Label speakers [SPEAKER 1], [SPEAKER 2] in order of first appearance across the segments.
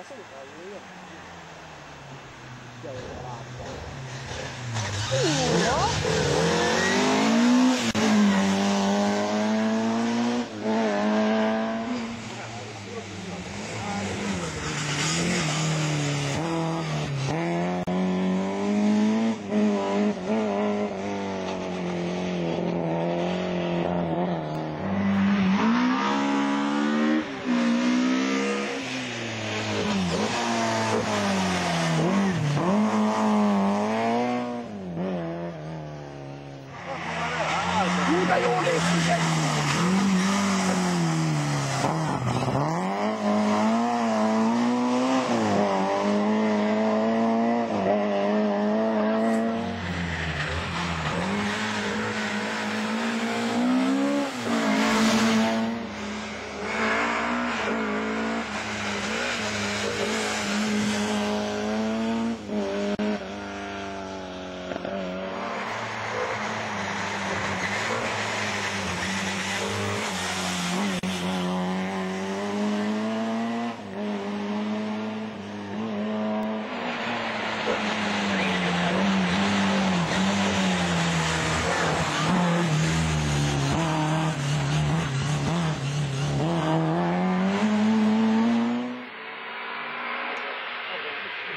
[SPEAKER 1] 我送他音乐，加油吧！Uh...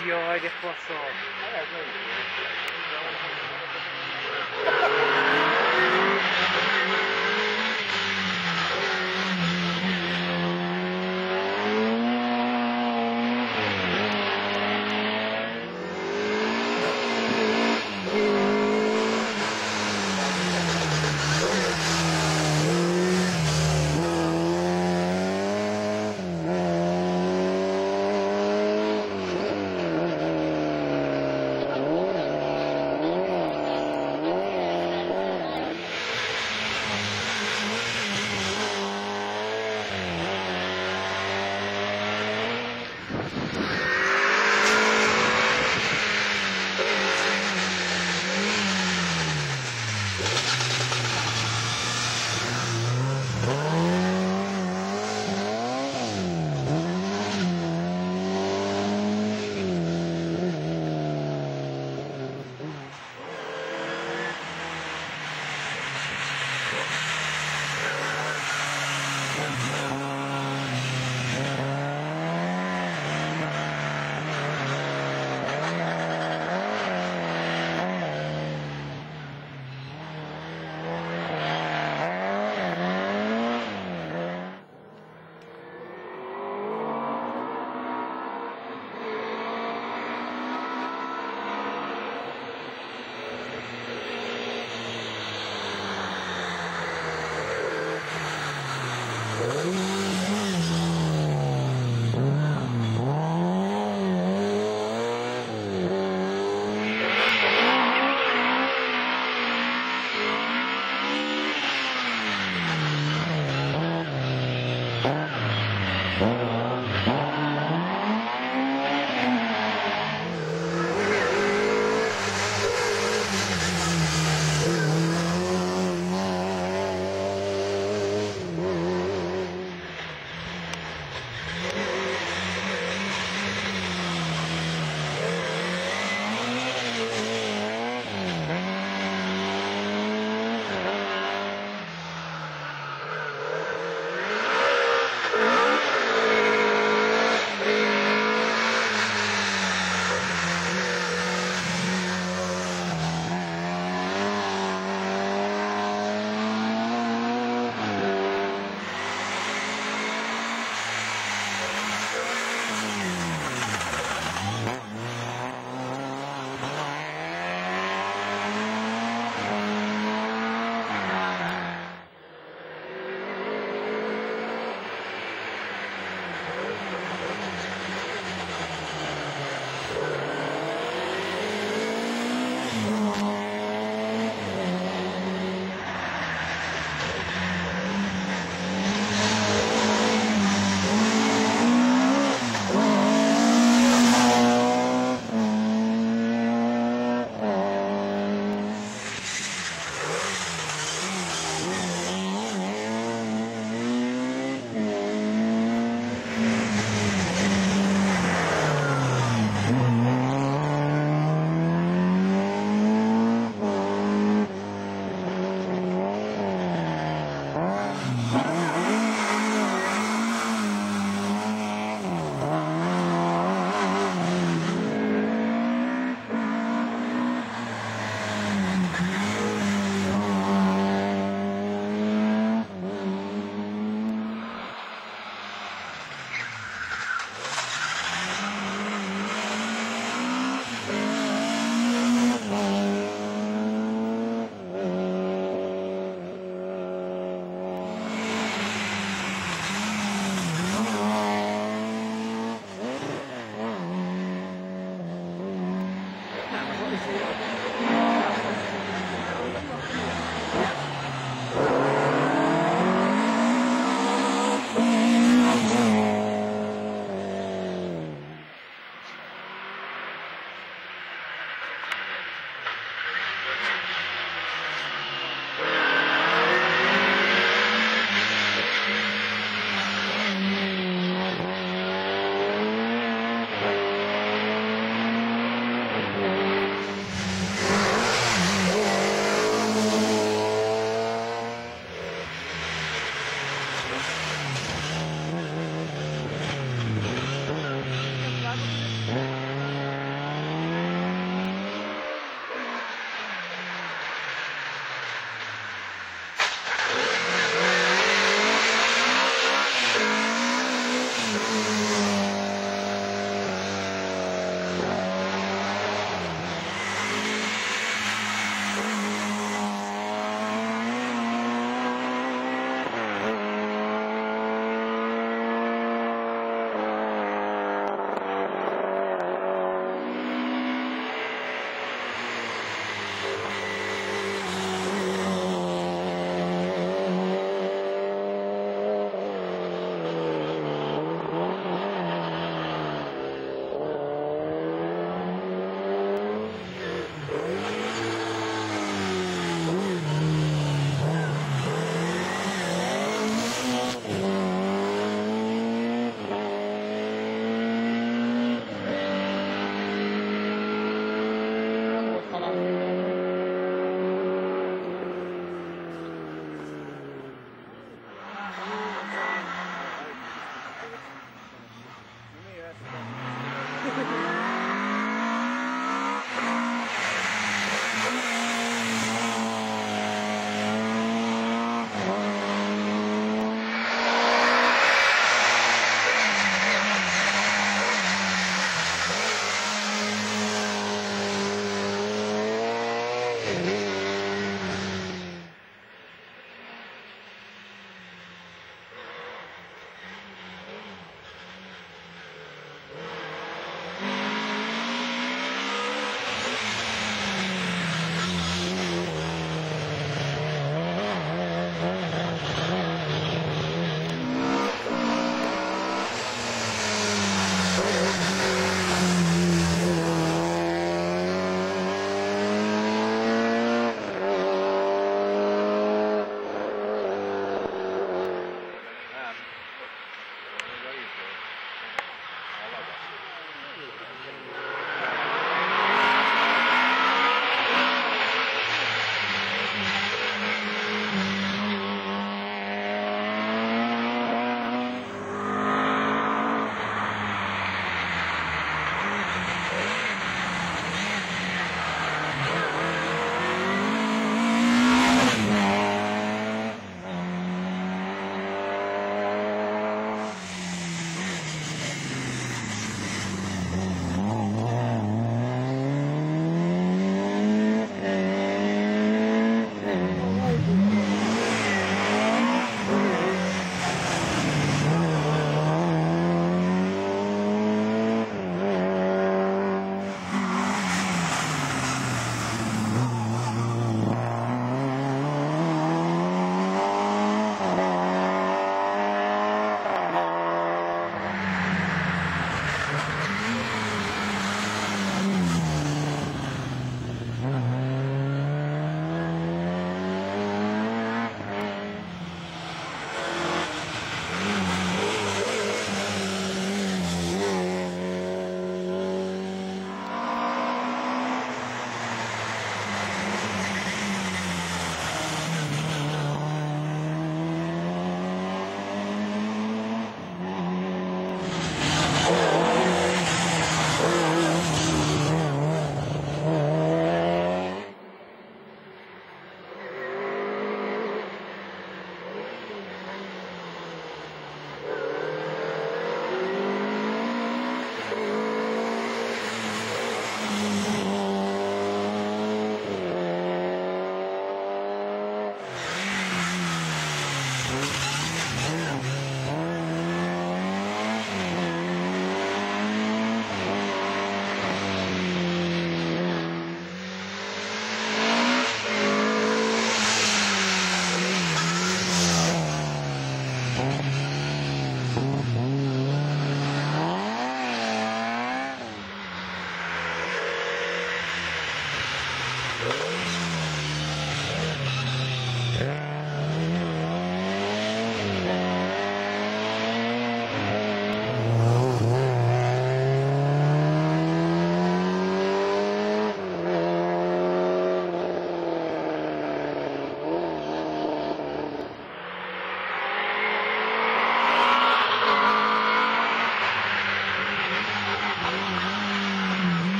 [SPEAKER 1] coglione eh, che posso... Música